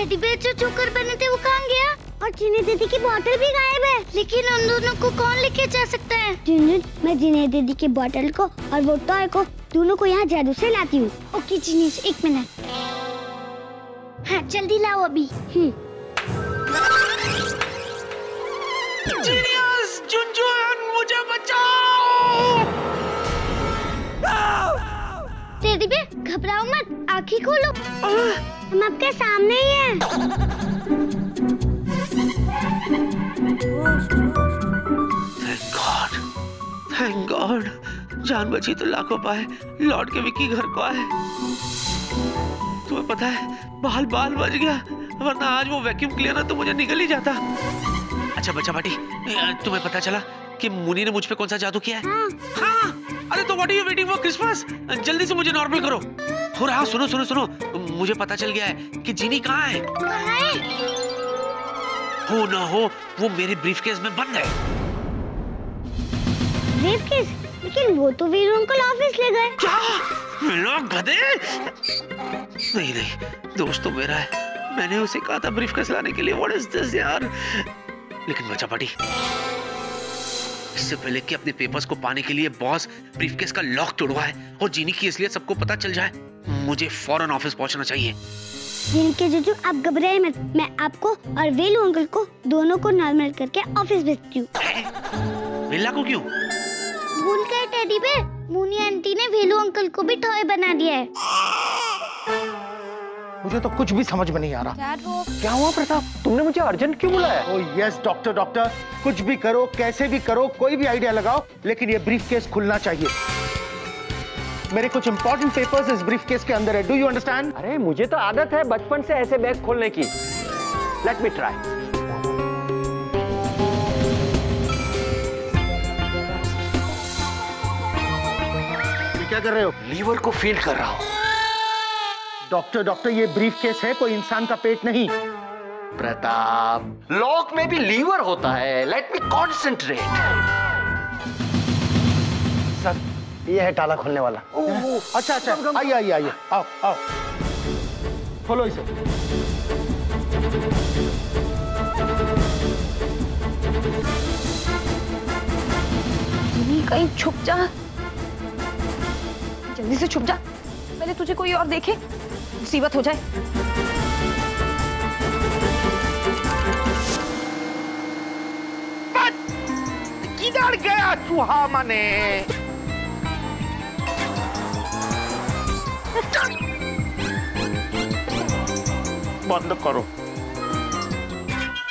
Teddy bear जो चोकर बने थे वो कहाँ गया? और जिन्हें दीदी की बोतल भी गायब है। लेकिन उन दोनों को कौन लेके जा सकता है? जिन्हें, मैं जिन्हें दीदी की बोतल को और वो टॉय को दोनों को यहाँ जादू से लाती हूँ। ओके जीनियस एक मिनट। हाँ जल्दी लाओ अभी। हम्म। बेयर घबराओ मत आँखें खोलो। हम आपके सामने ही हैं। थैंक गॉड थैंक गॉड जान बची तो लाखों पाए लौट के विक्की घर को आए। तुम्हें पता है बाल बाल बच गया वरना आज वो वैक्यूम क्लीनर तो मुझे निकल ही जाता। अच्छा बच्चा बाटी तुम्हें पता चला कि मुनी ने मुझ पे कौन सा जादू किया है? हाँ। हाँ। अरे तो what are you waiting for Christmas जल्दी से मुझे नॉर्मल करो। और हाँ सुनो सुनो सुनो। मुझे पता चल गया है कि जीनी कहाँ है। हो ना हो वो मेरे ब्रीफकेस में बंद है। ब्रीफकेस लेकिन वो तो वीरू अंकल ऑफ़िस ले गए। क्या? मिलो गधे? नहीं नहीं दोस्त तो मेरा है। मैंने उसे कहा था ब्रीफकेस लाने के लिए व्हाट इज़ दिस यार? लेकिन बचा पाटी इससे पहले कि अपने पेपर्स को पाने के लिए बॉस ब्रीफकेस का लॉक तोड़वाए और जीनी की इसलिए सबको पता चल जाए मुझे फ़ौरन ऑफ़िस पहुँचना चाहिए। जिनके जुजू आप घबराए मत। मैं आपको और वेलू अंकल को दोनों को नॉर्मल करके ऑफ़िस भेजती हूँ। मिल्ला को क्यों? भूल गए टेडी पे मुनी आंटी ने वेलू अंकल को भी टॉय बना दिया है। मुझे तो कुछ भी समझ में नहीं आ रहा। क्या हुआ प्रताप? तुमने मुझे अर्जेंट क्यों बुलाया? ओ यस डॉक्टर डॉक्टर कुछ भी करो कैसे भी करो कोई भी आइडिया लगाओ लेकिन ये ब्रीफ केस खुलना चाहिए। मेरे कुछ इंपॉर्टेंट पेपर्स इस ब्रीफ केस के अंदर है। डू यू अंडरस्टैंड अरे मुझे तो आदत है बचपन से ऐसे बैग खोलने की। लेट मी ट्राई क्या कर रहे हो? लीवर को फील कर रहा हूँ। डॉक्टर डॉक्टर ये ब्रीफ केस है कोई इंसान का पेट नहीं। प्रताप लॉक में भी लीवर होता है। लेट मी कॉन्सेंट्रेट सर ये है ताला खोलने वाला। अच्छा अच्छा आइए आइए आइए आओ आओ। खोलो इसे। कहीं छुप जा। जल्दी से छुप जा। पहले तुझे कोई और देखे। मुसीबत हो जाए। किधर गया चूहा मने? बंद करो।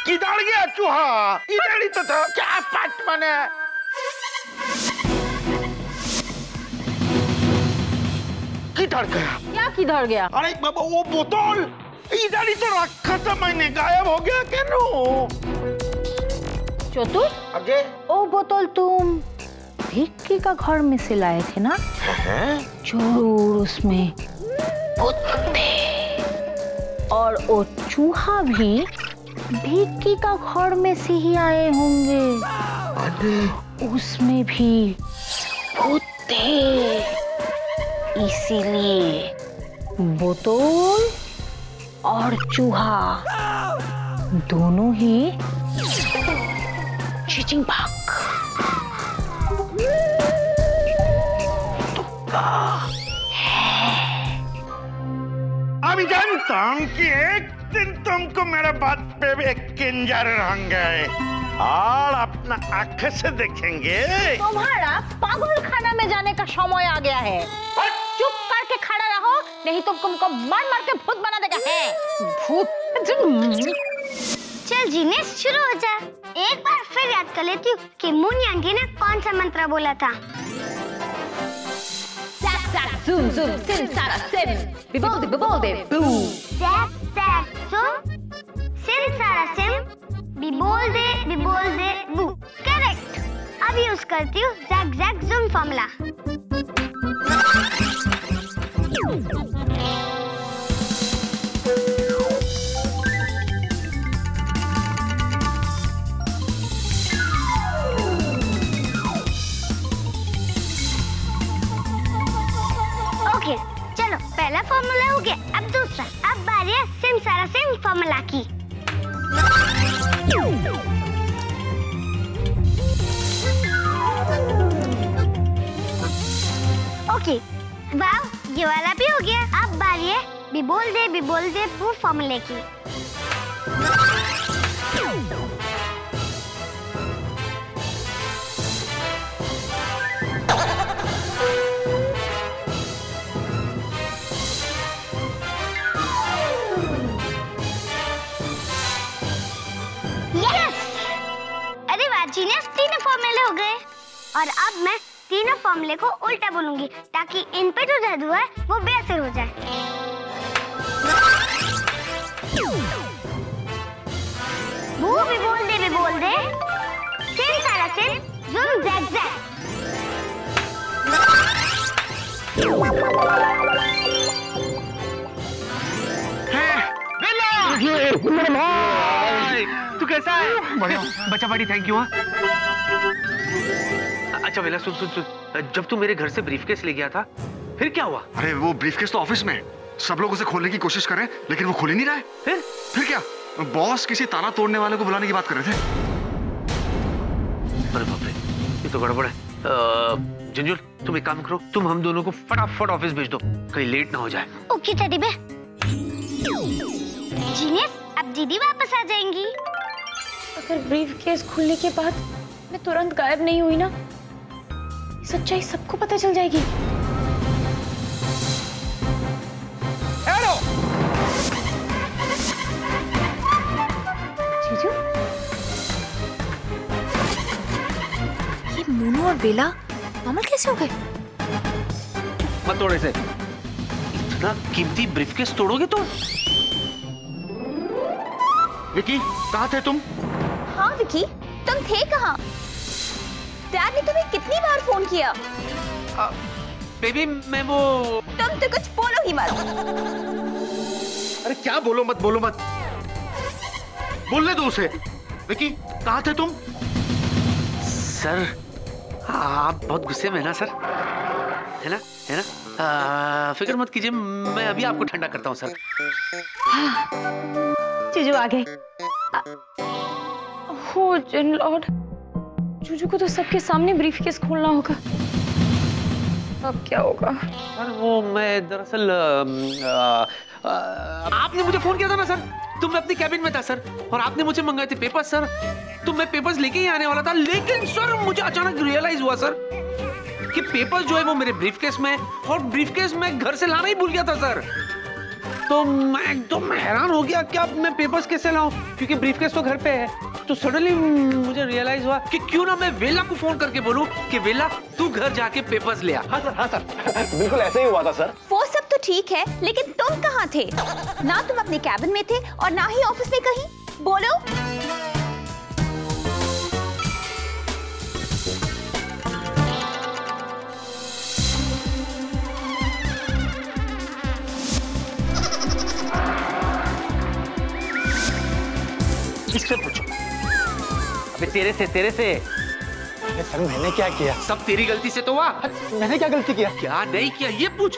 किधर गया चूहा इधर ही तो था। क्या पट मने? किधर गया? क्या किधर गया? अरे बाबा वो बोतल! इधर ही तो रखा था मैंने गायब हो गया क्यों चतुर? आगे। ओ बोतल तुम भिक्की का घर में से लाए थे ना? ज़रूर उसमें। और वो चूहा भी भिक्की का घर में से ही आए होंगे। उसमें भी भूत। थे इसीलिए बोतल और चूहा। दोनों ही चीचिंग भाग। अभी जानता हूँ कि एक दिन तुमको मेरे बात पे भी एक किंजर होंगे और अपना आँख से देखेंगे। तुम्हारा पागल खाना में जाने का समय आ गया है। नहीं तो तुमको मार मार के भूत बना देगा। है। भूत? चल जीनेस शुरू हो जा। एक बार फिर याद कर लेती हूँ कि मुनी आंटी ने कौन सा मंत्र बोला था। Zap, zoom, zoom, sim, sara, sim. Biboldi, biboldi, boo. अब यूज़ करती हूँ जैक जैक जूम फॉर्मूला पहला फॉर्मूला हो गया अब दूसरा। अब बारी है सारा सिम फॉर्मूला की। ये वाला भी हो गया। अब बारी है भी बोल दे, भी बोल दे वो फॉर्मूले की। जीनियस तीनों फॉर्मूले हो गए। और अब मैं तीनों फॉर्मूले को उल्टा बोलूँगी ताकि इन पे जो जादू है वो बेअसर हो जाए। वो भी बोल दे भी बोल दे। सिन सारा सिन जुम जैक जैक। तू कैसा है? बढ़िया। बच्चा बड़ी थैंक यू हाँ। अच्छा बेला सुन सुन सुन। जब तू मेरे घर से ब्रीफकेस ले गया था फिर क्या हुआ? अरे वो ब्रीफकेस तो ऑफ़िस में सब लोग उसे खोलने की कोशिश कर रहे हैं लेकिन वो खुल ही नहीं रहा है। फिर? फिर क्या? बॉस किसी ताला तोड़ने वाले को बुलाने की बात कर रहे थे? अरे बाप रे ये तो गड़बड़ है। झुंझुन तुम एक काम करो तुम हम दोनों को फटाफट ऑफ़िस भेज दो। कहीं लेट ना हो जाए। ओके टेडी बे। जीनियस अब दीदी वापस आ जाएँगी। अगर ब्रीफ केस खुलने के बाद मैं तुरंत गायब नहीं हुई ना सच्चाई सबको पता चल जाएगी। जीजू ये मोनू और बेला मामल कैसे हो गए? मत तोड़े से इतना कीमती ब्रीफकेस तोड़ोगे तो? विकी कहा थे तुम? हाँ विकी तुम थे कहाँ? डैड ने तुम्हें कितनी बार फ़ोन किया? बेबी मैं वो तुम तो कुछ बोलो ही मत। अरे क्या बोलो मत बोलो मत। बोलने दो उसे। विकी कहाँ थे तुम? सर आप बहुत गुस्से में हैं ना सर? है ना है ना? आ, फ़िक्र मत कीजिए मैं अभी आपको ठंडा करता हूँ सर। जीजू आ गए। हो जिन लॉर्ड। जूजू को तो सबके सामने ब्रीफ केस खोलना होगा। अब क्या होगा? सर, वो मैं दरअसल आपने मुझे फ़ोन किया था ना, सर? तो मैं अपनी कैबिन में था, सर। और आपने मुझे मंगाए थे पेपर्स सर। तो मैं पेपर्स लेके ही आने वाला था, लेकिन, सर, मुझे अचानक रियलाइज़ हुआ, सर, कि पेपर्स जो है वो मेरे ब्रीफकेस में और ब्रीफकेस में घर से लाना ही भूल गया था, सर। तो मैं एकदम हैरान हो गया कि अब मैं पेपर्स कैसे लाऊं? क्योंकि ब्रीफकेस तो घर पे है। तो सडनली मुझे रियलाइज़ हुआ कि क्यों ना मैं वेला को फ़ोन करके बोलूँ कि वेला तू घर जाके पेपर्स ले आ। हाँ सर हाँ सर। बिल्कुल ऐसे ही हुआ था सर। वो सब तो ठीक है लेकिन तुम कहाँ थे? ना तुम अपने कैबिन में थे और ना ही ऑफ़िस में कहीं। बोलो। इससे पूछो। अबे तेरे से तेरे से। अरे सर मैंने क्या किया? सब तेरी गलती से तो हुआ। मैंने क्या गलती किया? क्या नहीं किया ये पूछ।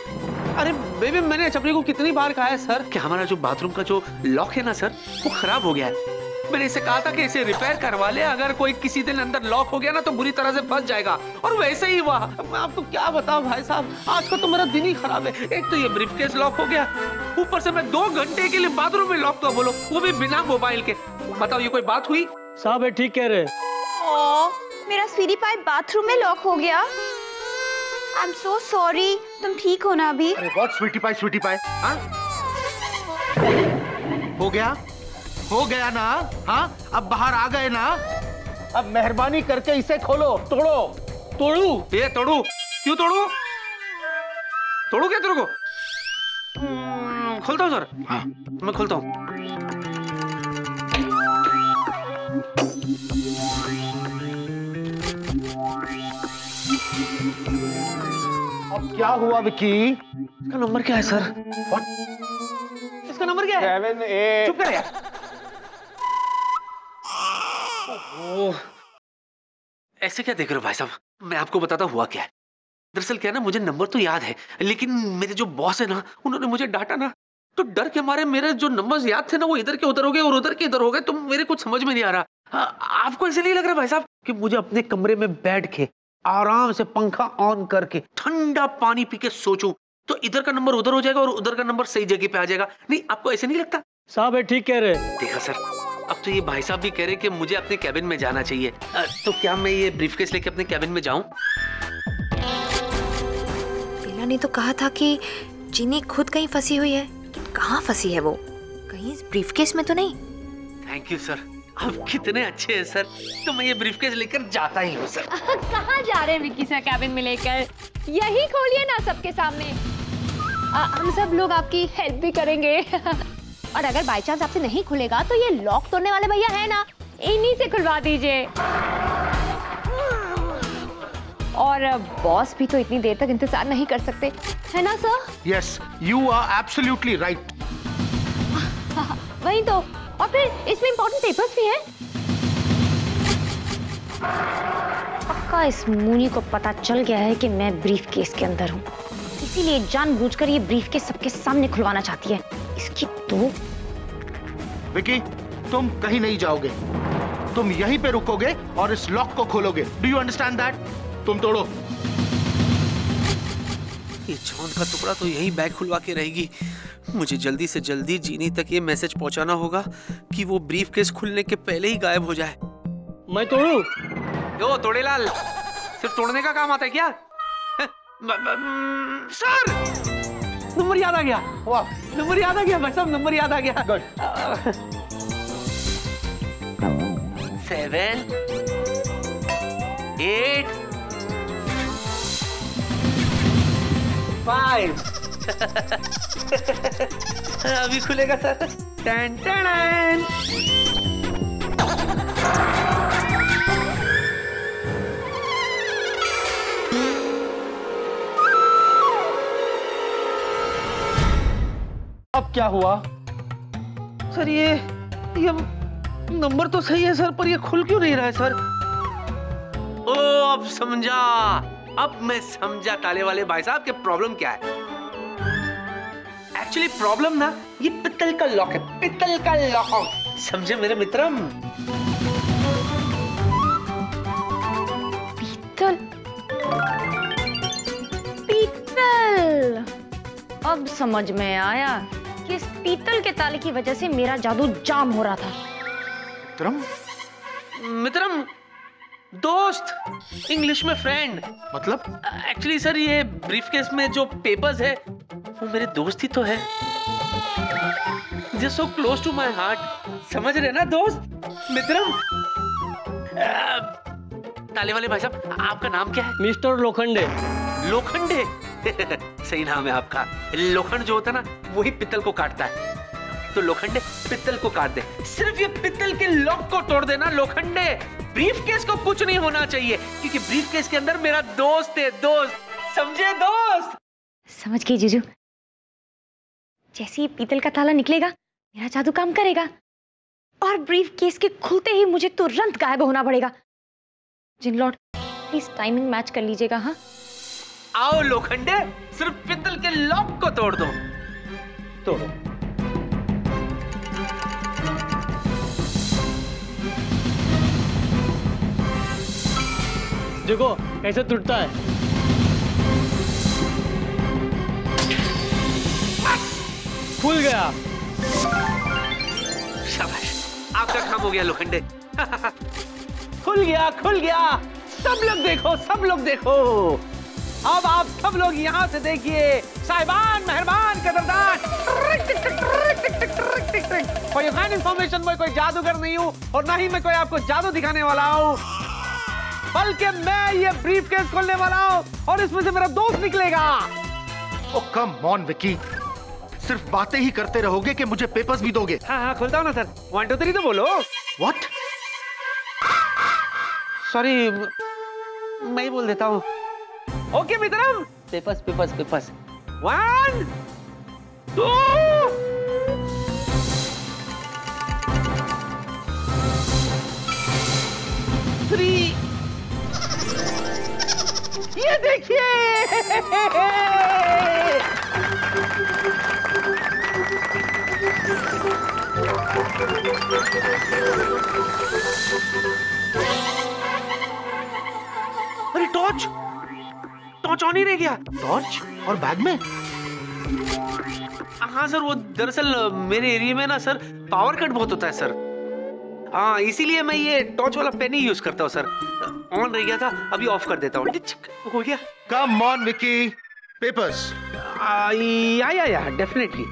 अरे बेबी मैंने चपड़ी को कितनी बार कहा है सर? कि हमारा जो बाथरूम का जो लॉक है ना सर वो खराब हो गया है? मैंने इसे कहा था कि इसे रिपेयर करवा ले। अगर कोई किसी दिन अंदर लॉक हो गया ना तो बुरी तरह से फंस जाएगा। और वैसे ही हुआ। मैं आपको क्या बताऊँ भाई साहब? आज का तो मेरा दिन ही खराब है। एक तो ये ब्रीफकेस लॉक हो गया। ऊपर से मैं दो घंटे के लिए बाथरूम में लॉक था बोलो। वो भी बिना मोबाइल के। बताओ ये कोई बात हुई? साहब ठीक कह रहे ओ, मेरा स्वीटी पाइप बाथरूम में लॉक हो गया। आई एम सो सॉरी तुम ठीक हो ना अभी? अरे बहुत स्वीटी पाई स्वीटी पाई हाँ? हो गया? हो गया ना? हाँ? अब बाहर आ गए ना? अब मेहरबानी करके इसे खोलो तोड़ो। तोड़ू? ये तोड़ू। क्यों तोड़ू? तोड़ू क्या तेरे को? हम्म, खोलता हूँ सर। हाँ। मैं खोलता हूँ। अब क्या हुआ विकी इसका नंबर क्या है सर? What? इसका नंबर क्या है? सेवन एट चुप कर यार। ओह, ऐसे क्या देख रहे हो भाई साहब? मैं आपको बताता हुआ क्या है। दरअसल क्या ना मुझे नंबर तो याद है लेकिन मेरे जो बॉस है ना उन्होंने मुझे डांटा ना। तो डर के मारे मेरे जो नंबर्स याद थे ना वो इधर के उधर हो गए और उधर के इधर हो गए तो मेरे कुछ समझ में नहीं आ रहा। आ, आपको ऐसे नहीं लग रहा भाई साहब कि मुझे अपने कमरे में बैठ के आराम से पंखा ऑन करके ठंडा पानी पी के सोचूं तो इधर का नंबर उधर हो जाएगा और उधर का नंबर सही जगह पे आ जाएगा। नहीं आपको ऐसे नहीं लगता? साहब ये ठीक कह रहे देखा सर अब तो ये भाई साहब भी कह रहे कि मुझे अपने कैबिन में जाना चाहिए। तो क्या मैं ये ब्रीफकेस लेके अपने कैबिन में जाऊँ? ने तो कहा था कि जिनी खुद कहीं फंसी हुई है। कहाँ फंसी है वो? कहीं इस ब्रीफकेस में तो नहीं? थैंक यू सर आप कितने अच्छे हैं सर तो मैं ये ब्रीफकेस लेकर जाता ही हूँ सर कहाँ जा रहे हैं विक्की सर कैबिन में लेकर? यही खोलिए ना सबके सामने। आ, हम सब लोग आपकी हेल्प भी करेंगे। और अगर बाई चांस आपसे नहीं खुलेगा तो ये लॉक तोड़ने वाले भैया है ना। इन्हीं से खुलवा दीजिए। और बॉस भी तो इतनी देर तक इंतज़ार नहीं कर सकते। है ना sir yes you are absolutely right वही तो। और फिर इसमें इंपॉर्टेंट पेपर्स भी हैं। पक्का इस मुनी को पता चल गया है कि मैं ब्रीफ केस के अंदर हूँ। इसीलिए जानबूझकर ये ब्रीफ केस सबके सामने खुलवाना चाहती है। इसकी तो विकी तुम कहीं नहीं जाओगे। तुम यहीं पे रुकोगे और इस लॉक को खोलोगे। डू यू अंडरस्टैंड दैट तुम तोड़ो। ये चाँद का टुकड़ा तो यही बैग खुलवा के रहेगी। मुझे जल्दी से जल्दी जीनी तक ये मैसेज पहुंचाना होगा कि वो ब्रीफ केस खुलने के पहले ही गायब हो जाए। मैं तोड़ू? यो तोड़ेलाल सिर्फ़ तोड़ने का काम आता है क्या? सर! नंबर याद आ गया। वाह नंबर याद आ गया भाई साहब नंबर याद आ गया। गुड सेवन एट फाइव अभी खुलेगा सर। Ton ton. अब क्या हुआ? सर ये ये नंबर तो सही है सर पर ये खुल क्यों नहीं रहा है सर? ओ अब समझा। अब मैं समझा ताले वाले भाई साहब के प्रॉब्लम क्या है। एक्चुअली प्रॉब्लम ना ये पित्तल का लॉक है पित्तल का लॉक समझे मेरे मित्रम? पीतल पीतल अब समझ में आया कि इस पीतल के ताले की वजह से मेरा जादू जाम हो रहा था। विक्रम मित्रम दोस्त इंग्लिश में फ्रेंड मतलब एक्चुअली सर ये ब्रीफकेस में जो पेपर्स है वो मेरे दोस्त ही तो है। Just so close to my heart समझ रहे ना दोस्त? मित्रम? ताले वाले भाई साहब आपका नाम क्या है? मिस्टर लोखंडे। लोखंडे? सही नाम है आपका। लोखंड जो होता है ना वही पित्तल को काटता है। तो लोखंडे पित्तल को काट दे। सिर्फ़ ये पित्तल के लॉक को तोड़ देना लोखंडे। ब्रीफ केस को कुछ नहीं होना चाहिए क्योंकि ब्रीफ केस के अंदर मेरा दोस्त है दोस्त। समझे दोस्त? समझ गई जीजू। जैसे ही पीतल का ताला निकलेगा मेरा जादू काम करेगा। और ब्रीफ केस के खुलते ही मुझे तुरंत गायब होना पड़ेगा। जिन लॉर्ड प्लीज़ टाइमिंग मैच कर लीजिएगा हाँ? आओ लोखंडे सिर्फ़ पित्तल के लॉक को तोड़ दो। तोड़ो। देखो कैसे टूटता है। खुल गया। शाबाश। आपका काम हो गया लोखंडे। खुल गया खुल गया। सब लोग देखो सब लोग देखो। अब आप सब लोग यहाँ से देखिए साहिबान मेहरबान कदरदान काइंड इंफॉर्मेशन मैं कोई जादूगर नहीं हूँ और ना ही मैं कोई आपको जादू दिखाने वाला हूँ। बल्कि मैं ये ब्रीफ केस खोलने वाला हूँ और इसमें से मेरा दोस्त निकलेगा। ओ कम ऑन विकी सिर्फ़ बातें ही करते रहोगे कि मुझे पेपर्स भी दोगे। हाँ हाँ खुलता हूँ ना सर। वन टू थ्री तो बोलो। व्हाट सॉरी मैं ही बोल देता हूँ। ओके मित्रम। Papers papers papers one two three ये देखिए। अरे टॉर्च टॉर्च ऑन ही रह गया। टॉर्च और बैग में? हाँ सर वो दरअसल मेरे एरिया में ना सर पावर कट बहुत होता है सर हाँ इसीलिए मैं ये टॉर्च वाला पेन ही यूज़ करता हूँ सर ऑन रह गया था अभी ऑफ़ कर देता हूँ। हो गया। कम ऑन विकी पेपर्स आ, या या या डेफिनेटली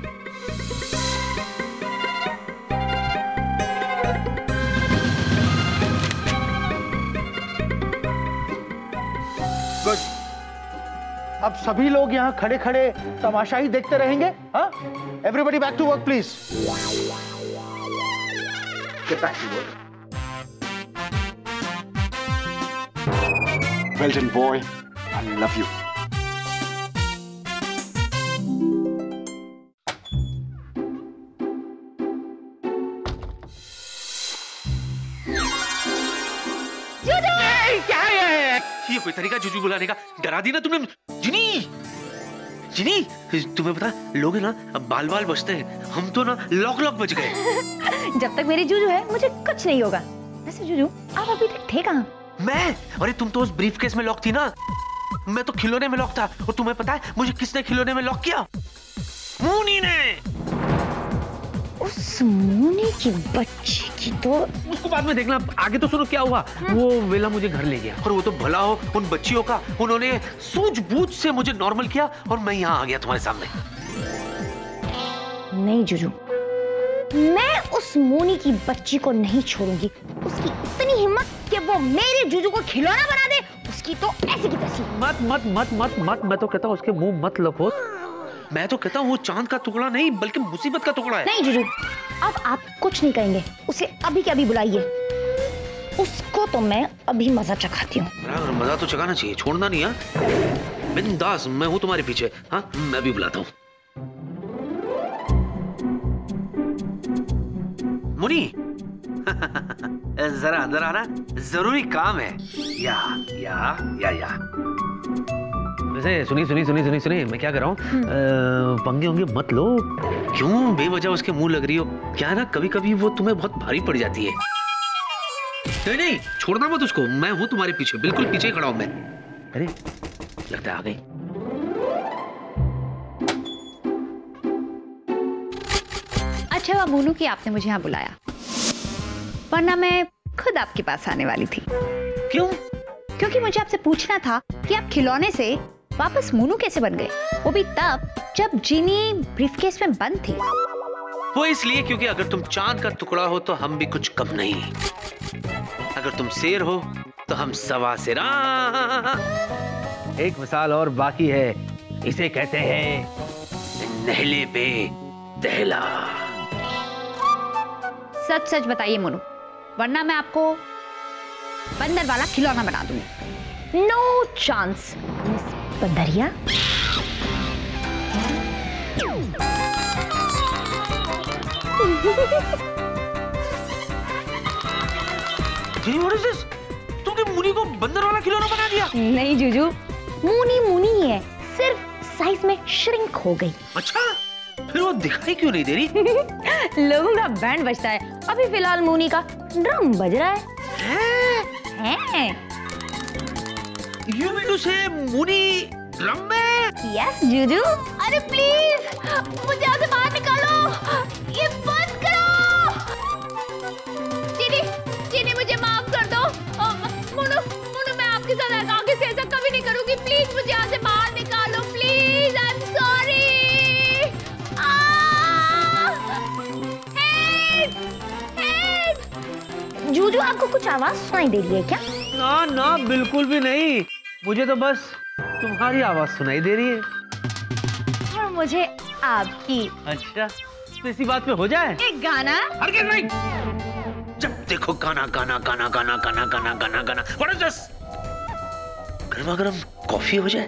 अब सभी लोग यहाँ खड़े खड़े तमाशा ही देखते रहेंगे हाँ? Everybody back to work please get back to work Well done, boy. I love you. क्या है ये कोई तरीका जुजू बुलाने का? डरा दी ना तुमने। जिनी जिनी तुम्हें पता लोग है ना अब बाल बाल बचते हैं। हम तो ना लॉक लॉक बच गए। जब तक मेरी जूजू है मुझे कुछ नहीं होगा। वैसे जूजू आप अभी तक थे कहाँ? मैं? अरे तुम तो उस ब्रीफ केस में लॉक थी ना। मैं तो खिलौने में लॉक था और तुम्हें पता है मुझे किसने खिलौने में लॉक किया? मूनी ने! उस मोनी की बच्ची की तो उसको बाद में देखना आगे तो सुनो क्या हुआ। वो वेला मुझे घर ले गया और वो तो भला हो उन बच्चियों का उन्होंने सूझबूझ से मुझे नॉर्मल किया और मैं यहाँ आ गया तुम्हारे सामने। नहीं जुजू मैं उस मोनी की बच्ची को नहीं छोड़ूँगी। उसकी इतनी हिम्मत कि वो मेरे जुजू को खिलौना बना दे उसकी तो ऐसी की तैसी। मत मत मत मत मत मैं तो कहता हूँ उसके मुँह मत लपो। मैं तो कहता हूँ वो चाँद का टुकड़ा नहीं बल्कि मुसीबत का टुकड़ा है। नहीं जूजू अब आप कुछ नहीं कहेंगे। उसे अभी के अभी बुलाइए। उसको तो मैं अभी मज़ा चखाती हूँ। मज़ा तो चकाना चाहिए छोड़ना नहीं हाँ? बिंदास मैं हूँ तुम्हारे पीछे हाँ? मैं भी बुलाता हूँ। मुनी जरा अंदर आना ज़रूरी काम है। या या या या। वैसे सुनी सुनी सुनी सुनी सुनी मैं क्या कर रहा हूँ? पंगे होंगे मत लो। क्यों? बेवजह उसके मुँह लग रही हो। क्या ना कभी कभी वो तुम्हें बहुत भारी पड़ जाती है। नहीं नहीं छोड़ना मत उसको। मैं हूँ तुम्हारे पीछे। बिल्कुल पीछे खड़ा हूँ मैं। अरे लगता आ गई। अच्छा हुआ मोनू कि आपने मुझे यहाँ बुलाया। वरना मैं खुद आपके पास आने वाली थी। क्यों? क्योंकि मुझे आपसे पूछना था कि आप खिलौने से वापस मोनू कैसे बन गए? वो भी तब जब जिनी ब्रीफकेस में बंद थी। वो इसलिए क्योंकि अगर तुम चाँद का टुकड़ा हो तो हम भी कुछ कम नहीं। अगर तुम शेर हो तो हम सवा शेर। एक मिसाल और बाकी है। इसे कहते हैं नहले पे दहला। सच सच बताइए मोनू वरना मैं आपको बंदर वाला खिलौना बना दूँगी नो चांस मिस बंदरिया? तुमने मुनी को बंदर वाला खिलौना बना दिया। नहीं जूजू। मुनी मुनी ही। है सिर्फ़ साइज़ में श्रिंक हो गई। अच्छा? फिर वो दिखाई क्यों नहीं दे रही? लोगों का बैंड बजता है। अभी फ़िलहाल मुनी का ड्रम बज रहा है? हैं? यू मीन टू से मुनी में यस जूजू अरे प्लीज़ मुझे यहाँ से बाहर निकालो! ये बंद करो! चीनी चीनी मुझे माफ़ कर दो। मोनू मोनू मैं आपके साथ आगे से ऐसा कभी नहीं करूँगी। प्लीज़ मुझे यहाँ से बाहर निकालो। प्लीज़ आई एम सॉरी जूजू आपको कुछ आवाज़ सुनाई दे रही है क्या? ना ना बिल्कुल भी नहीं। मुझे तो बस तुम्हारी आवाज़ सुनाई दे रही है। और मुझे आपकी अच्छा तो इसी बात में हो जाए? एक गाना? हर के नहीं। जब देखो गाना गाना गाना गाना गाना गाना गाना गाना व्हाट इज़ दिस गर्मा गर्म कॉफ़ी हो जाए।